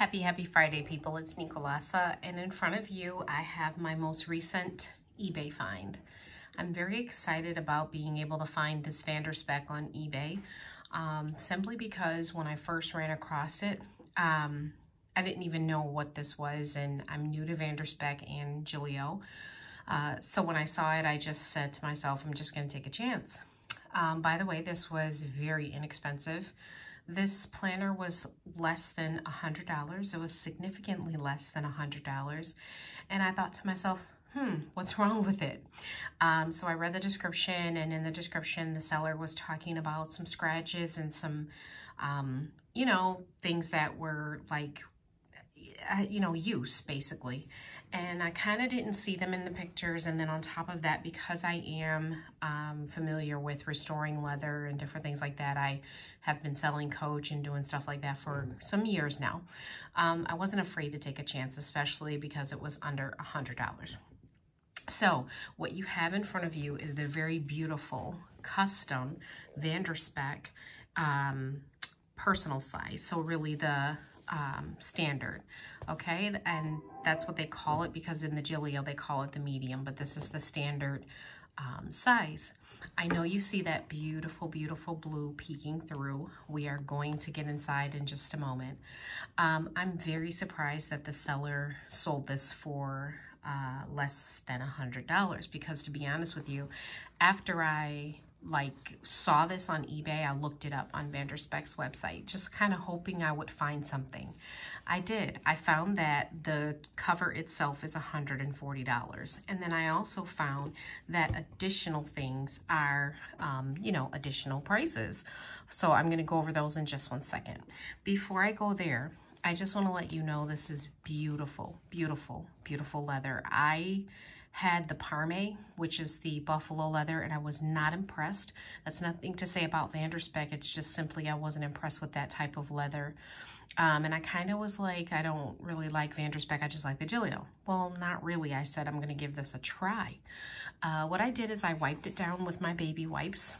Happy, happy Friday, people. It's Nicolasa, and in front of you, I have my most recent eBay find. I'm very excited about being able to find this Vanderspek on eBay, um, simply because when I first ran across it, um, I didn't even know what this was, and I'm new to Vanderspek and Gillio. Uh, so when I saw it, I just said to myself, I'm just going to take a chance. Um, by the way, this was very inexpensive. This planner was less than $100. It was significantly less than $100. And I thought to myself, hmm, what's wrong with it? Um, so I read the description, and in the description, the seller was talking about some scratches and some, um, you know, things that were like, uh, you know, use basically and I kind of didn't see them in the pictures. And then on top of that, because I am um, familiar with restoring leather and different things like that, I have been selling coach and doing stuff like that for some years now. Um, I wasn't afraid to take a chance, especially because it was under a $100. So what you have in front of you is the very beautiful custom Vanderspek um, personal size. So really the um, standard, okay? And that's what they call it because in the Gillio they call it the medium, but this is the standard um, size. I know you see that beautiful, beautiful blue peeking through. We are going to get inside in just a moment. Um, I'm very surprised that the seller sold this for uh, less than a $100 because to be honest with you, after I like saw this on eBay. I looked it up on Vanderspek's website, just kind of hoping I would find something. I did. I found that the cover itself is $140. And then I also found that additional things are, um, you know, additional prices. So I'm going to go over those in just one second. Before I go there, I just want to let you know this is beautiful, beautiful, beautiful leather. I had the Parme, which is the buffalo leather, and I was not impressed. That's nothing to say about Vanderspek. It's just simply I wasn't impressed with that type of leather. Um, and I kind of was like, I don't really like Vanderspek. I just like the Gillio. Well, not really. I said I'm going to give this a try. Uh, what I did is I wiped it down with my baby wipes.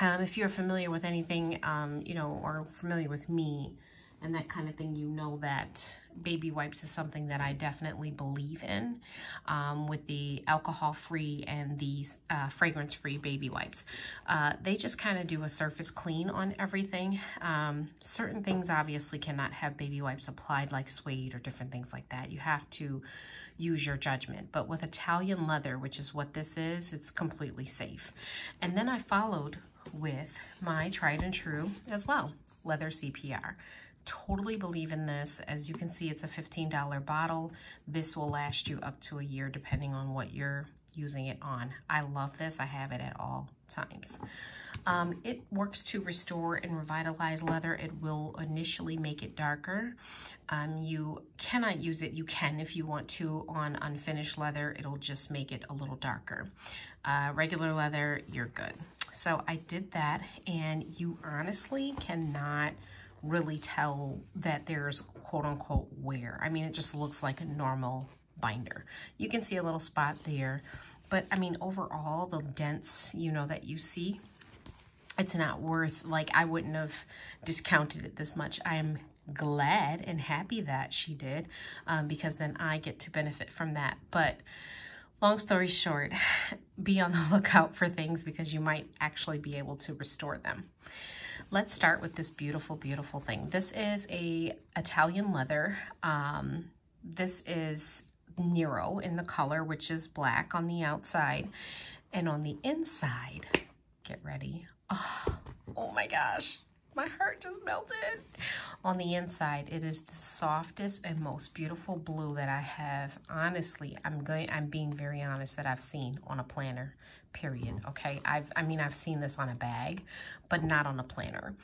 Um, if you're familiar with anything, um, you know, or familiar with me, and that kind of thing, you know that baby wipes is something that I definitely believe in um, with the alcohol-free and the uh, fragrance-free baby wipes. Uh, they just kind of do a surface clean on everything. Um, certain things obviously cannot have baby wipes applied like suede or different things like that. You have to use your judgment. But with Italian leather, which is what this is, it's completely safe. And then I followed with my tried and true as well, leather CPR totally believe in this. As you can see, it's a $15 bottle. This will last you up to a year depending on what you're using it on. I love this. I have it at all times. Um, it works to restore and revitalize leather. It will initially make it darker. Um, you cannot use it. You can if you want to on unfinished leather. It'll just make it a little darker. Uh, regular leather, you're good. So I did that and you honestly cannot really tell that there's quote unquote wear. I mean, it just looks like a normal binder. You can see a little spot there, but I mean, overall, the dents, you know, that you see, it's not worth, like, I wouldn't have discounted it this much. I'm glad and happy that she did um, because then I get to benefit from that. But long story short, be on the lookout for things because you might actually be able to restore them. Let's start with this beautiful, beautiful thing. This is a Italian leather. Um, this is Nero in the color, which is black on the outside. And on the inside, get ready. Oh, oh my gosh, my heart just melted. On the inside, it is the softest and most beautiful blue that I have. Honestly, I'm going. I'm being very honest that I've seen on a planner period, mm-hmm. okay? I've, I mean, I've seen this on a bag, but not on a planner.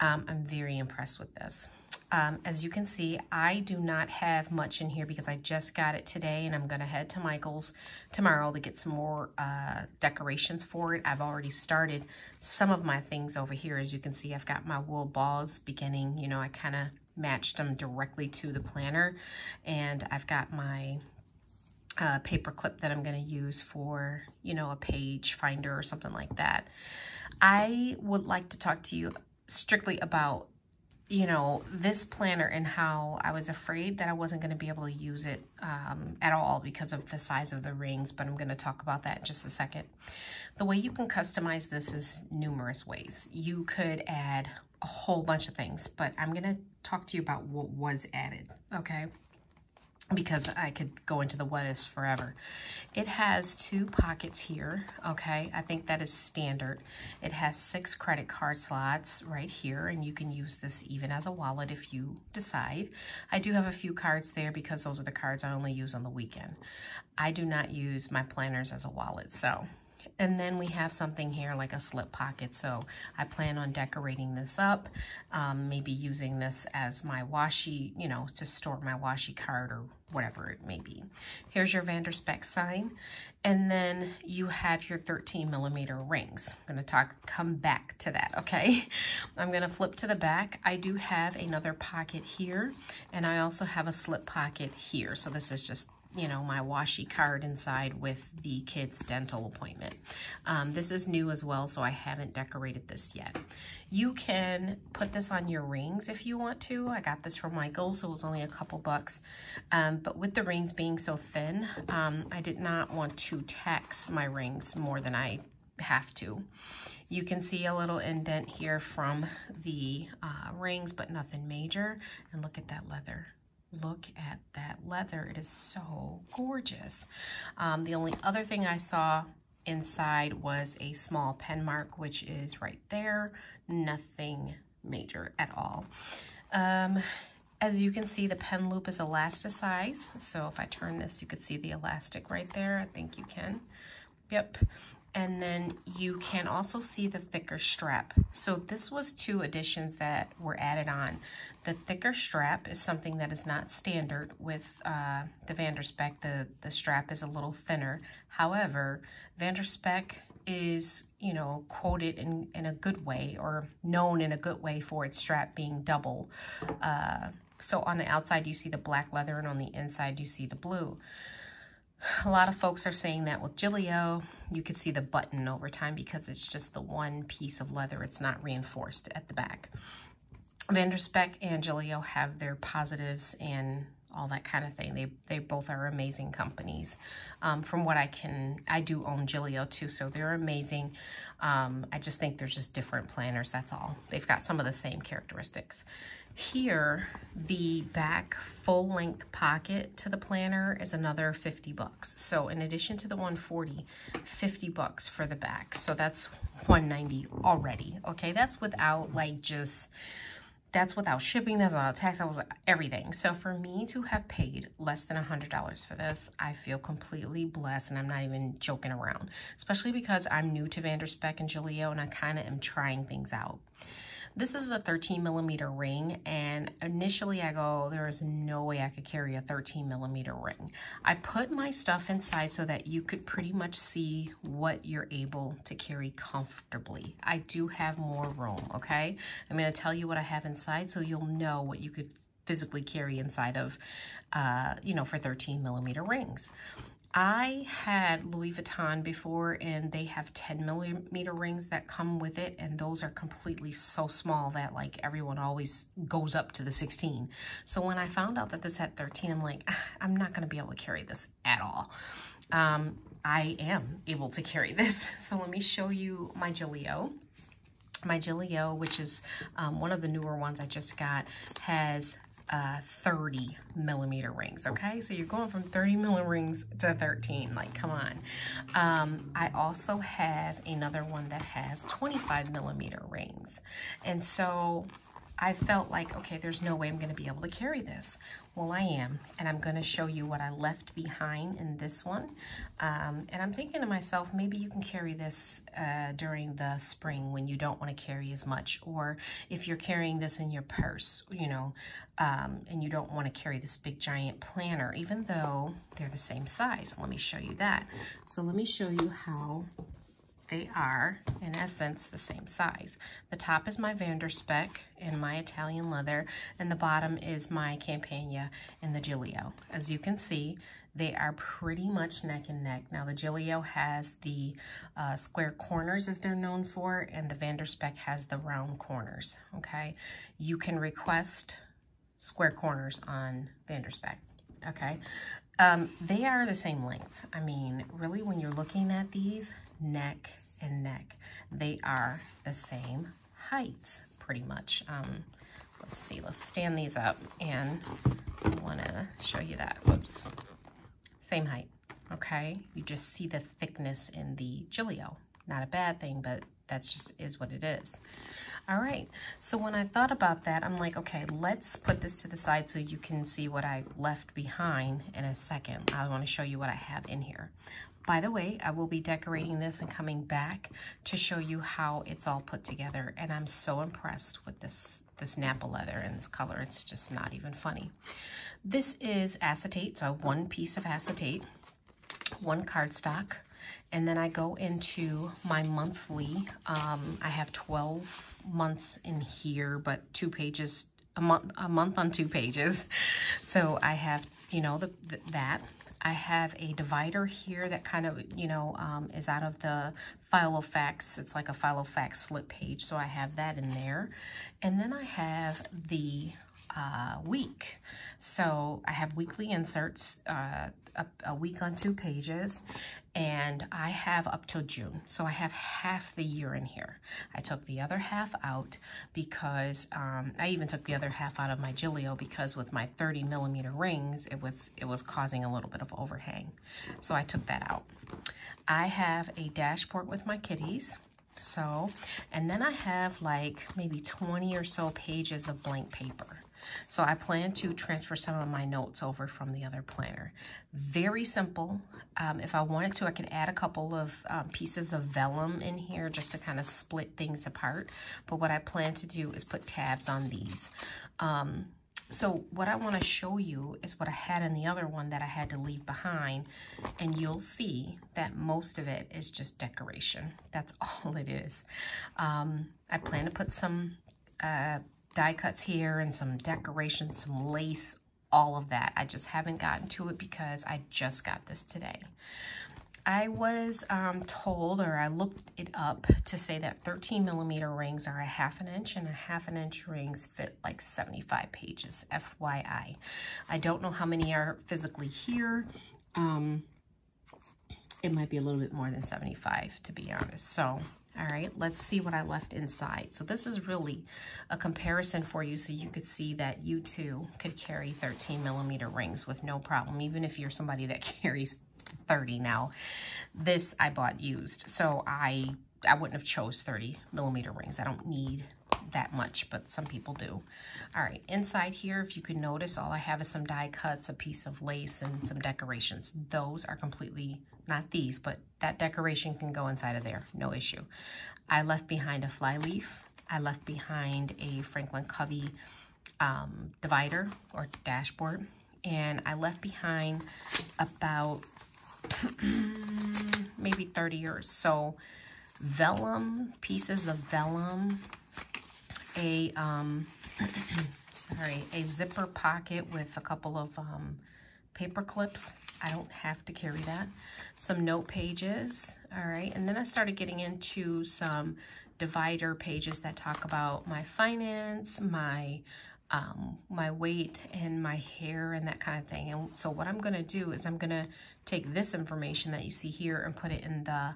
Um, I'm very impressed with this. Um, as you can see, I do not have much in here because I just got it today and I'm going to head to Michael's tomorrow to get some more uh, decorations for it. I've already started some of my things over here. As you can see, I've got my wool balls beginning, you know, I kind of matched them directly to the planner and I've got my uh, paper clip that I'm going to use for, you know, a page finder or something like that. I would like to talk to you strictly about you know, this planner and how I was afraid that I wasn't going to be able to use it um, at all because of the size of the rings, but I'm going to talk about that in just a second. The way you can customize this is numerous ways. You could add a whole bunch of things, but I'm going to talk to you about what was added, okay? Because I could go into the what ifs forever. It has two pockets here, okay? I think that is standard. It has six credit card slots right here, and you can use this even as a wallet if you decide. I do have a few cards there because those are the cards I only use on the weekend. I do not use my planners as a wallet, so and then we have something here like a slip pocket. So I plan on decorating this up, um, maybe using this as my washi, you know, to store my washi card or whatever it may be. Here's your Vanderspek sign. And then you have your 13 millimeter rings. I'm gonna talk, come back to that, okay? I'm gonna flip to the back. I do have another pocket here, and I also have a slip pocket here. So this is just you know, my washi card inside with the kid's dental appointment. Um, this is new as well, so I haven't decorated this yet. You can put this on your rings if you want to. I got this from Michael's, so it was only a couple bucks. Um, but with the rings being so thin, um, I did not want to tax my rings more than I have to. You can see a little indent here from the uh, rings, but nothing major. And look at that leather look at that leather. It is so gorgeous. Um, the only other thing I saw inside was a small pen mark, which is right there. Nothing major at all. Um, as you can see, the pen loop is elasticized. So if I turn this, you could see the elastic right there. I think you can. Yep. And then you can also see the thicker strap. So this was two additions that were added on. The thicker strap is something that is not standard with uh, the Vanderspek. The, the strap is a little thinner. However, Vanderspek is, you know, quoted in, in a good way or known in a good way for its strap being double. Uh, so on the outside, you see the black leather and on the inside, you see the blue. A lot of folks are saying that with Gillio, you could see the button over time because it's just the one piece of leather. It's not reinforced at the back. Vanderspek and Gillio have their positives and all that kind of thing. They they both are amazing companies. Um, from what I can, I do own Gillio too, so they're amazing. Um, I just think they're just different planners, that's all. They've got some of the same characteristics. Here, the back full-length pocket to the planner is another 50 bucks. So in addition to the 140, 50 bucks for the back. So that's 190 already, okay? That's without like just that's without shipping, that's without tax, that was everything. So for me to have paid less than $100 for this, I feel completely blessed and I'm not even joking around, especially because I'm new to Vanderspek and Gillio and I kind of am trying things out. This is a 13 millimeter ring, and initially I go, there is no way I could carry a 13 millimeter ring. I put my stuff inside so that you could pretty much see what you're able to carry comfortably. I do have more room, okay? I'm gonna tell you what I have inside so you'll know what you could physically carry inside of, uh, you know, for 13 millimeter rings. I had Louis Vuitton before and they have 10 millimeter rings that come with it and those are completely so small that like everyone always goes up to the 16. So when I found out that this had 13, I'm like, ah, I'm not gonna be able to carry this at all. Um, I am able to carry this. So let me show you my Gillio. My Gillio, which is um, one of the newer ones I just got, has uh, 30 millimeter rings, okay? So you're going from 30 millimeter rings to 13, like, come on. Um, I also have another one that has 25 millimeter rings. And so I felt like, okay, there's no way I'm gonna be able to carry this. Well, I am, and I'm gonna show you what I left behind in this one. Um, and I'm thinking to myself, maybe you can carry this uh, during the spring when you don't wanna carry as much, or if you're carrying this in your purse, you know, um, and you don't wanna carry this big giant planner, even though they're the same size. Let me show you that. So let me show you how they are, in essence, the same size. The top is my Vanderspek in my Italian leather, and the bottom is my Campagna in the Gillio. As you can see, They are pretty much neck and neck. Now the Gillio has the uh, square corners as they're known for, and the Vanderspek has the round corners, okay? You can request square corners on Vanderspek, okay? Um, they are the same length. I mean, really when you're looking at these, neck and neck, they are the same heights pretty much. Um, let's see, let's stand these up and I want to show you that. Whoops. Same height, okay? You just see the thickness in the Gillio. Not a bad thing, but that's just is what it is. All right, so when I thought about that, I'm like, okay, let's put this to the side so you can see what I left behind in a second. I want to show you what I have in here. By the way, I will be decorating this and coming back to show you how it's all put together. And I'm so impressed with this, this Napa leather and this color. It's just not even funny. This is acetate, so I one piece of acetate, one cardstock, and then I go into my monthly. Um, I have 12 months in here, but two pages, a month, a month on two pages. So I have, you know, the, the that. I have a divider here that kind of, you know, um, is out of the file Filofax. It's like a file Filofax slip page, so I have that in there. And then I have the uh, week. So I have weekly inserts, uh, a, a, week on two pages, and I have up till June. So I have half the year in here. I took the other half out because um, I even took the other half out of my Gillio because with my 30 millimeter rings, it was, it was causing a little bit of overhang. So I took that out. I have a dashboard with my kitties. So, and then I have like maybe 20 or so pages of blank paper. So I plan to transfer some of my notes over from the other planner. Very simple. Um, if I wanted to, I could add a couple of um, pieces of vellum in here just to kind of split things apart. But what I plan to do is put tabs on these. Um, so what I want to show you is what I had in the other one that I had to leave behind. And you'll see that most of it is just decoration. That's all it is. Um, I plan to put some uh, die cuts here and some decorations, some lace, all of that. I just haven't gotten to it because I just got this today. I was um, told, or I looked it up to say that 13 millimeter rings are a half an inch and a half an inch rings fit like 75 pages, FYI. I don't know how many are physically here. Um, it might be a little bit more than 75 to be honest. So all right, let's see what I left inside. So this is really a comparison for you so you could see that you too could carry 13 millimeter rings with no problem, even if you're somebody that carries 30 now. This I bought used, so I, I wouldn't have chose 30 millimeter rings. I don't need that much, but some people do. All right, inside here, if you can notice, all I have is some die cuts, a piece of lace, and some decorations. Those are completely not these, but that decoration can go inside of there, no issue. I left behind a fly leaf. I left behind a Franklin Covey um, divider or dashboard. And I left behind about maybe 30 or so vellum, pieces of vellum, a, um, sorry, a zipper pocket with a couple of um, paper clips. I don't have to carry that. Some note pages, all right. And then I started getting into some divider pages that talk about my finance, my um, my weight and my hair and that kind of thing. And so what I'm going to do is I'm going to take this information that you see here and put it in the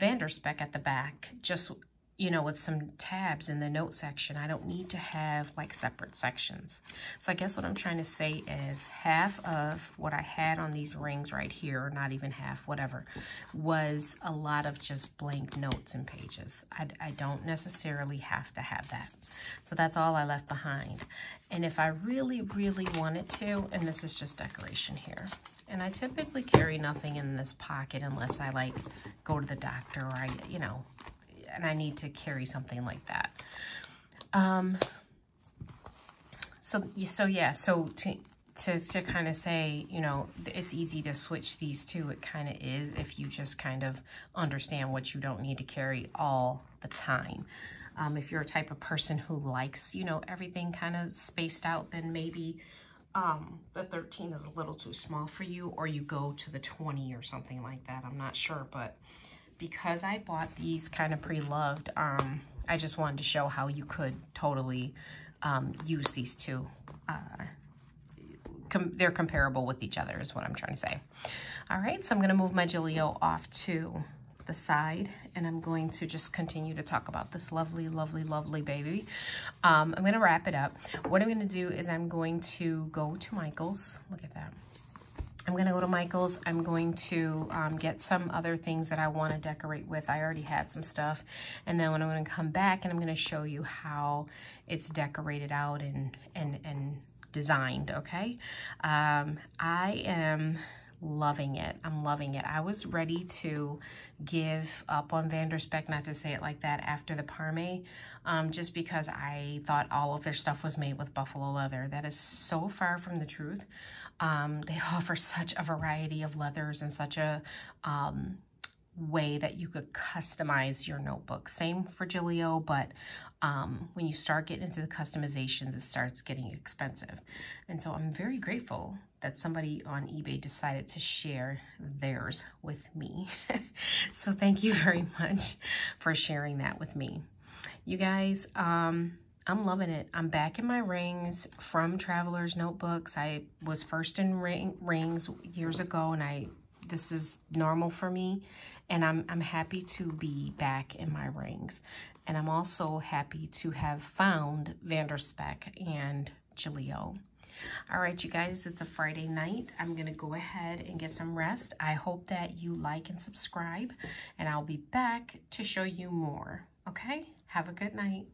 Vanderspek at the back, just you know, with some tabs in the note section. I don't need to have like separate sections. So I guess what I'm trying to say is half of what I had on these rings right here, or not even half, whatever, was a lot of just blank notes and pages. I, I don't necessarily have to have that. So that's all I left behind. And if I really, really wanted to, and this is just decoration here, and I typically carry nothing in this pocket unless I like go to the doctor or I, you know, and I need to carry something like that. Um, so, so yeah, so to, to, to kind of say, you know, it's easy to switch these two. It kind of is if you just kind of understand what you don't need to carry all the time. Um, if you're a type of person who likes, you know, everything kind of spaced out, then maybe um, the 13 is a little too small for you or you go to the 20 or something like that. I'm not sure, but because I bought these kind of pre-loved, um, I just wanted to show how you could totally um, use these two. Uh, com they're comparable with each other is what I'm trying to say. All right, so I'm going to move my Gillio off to the side and I'm going to just continue to talk about this lovely, lovely, lovely baby. Um, I'm going to wrap it up. What I'm going to do is I'm going to go to Michael's. Look at that. I'm going to go to Michael's. I'm going to um, get some other things that I want to decorate with. I already had some stuff. And then when I'm going to come back and I'm going to show you how it's decorated out and, and, and designed, okay? Um, I am loving it. I'm loving it. I was ready to give up on Vanderspek, not to say it like that, after the Parme, um, just because I thought all of their stuff was made with buffalo leather. That is so far from the truth. Um, they offer such a variety of leathers and such a um, way that you could customize your notebook. Same for Gillio, but um, when you start getting into the customizations, it starts getting expensive. And so I'm very grateful that somebody on eBay decided to share theirs with me. so thank you very much for sharing that with me. You guys, um, I'm loving it. I'm back in my rings from Traveler's Notebooks. I was first in ring, rings years ago, and I this is normal for me. And I'm, I'm happy to be back in my rings. And I'm also happy to have found Vanderspek and Gillio. All right, you guys, it's a Friday night. I'm going to go ahead and get some rest. I hope that you like and subscribe, and I'll be back to show you more. Okay? Have a good night.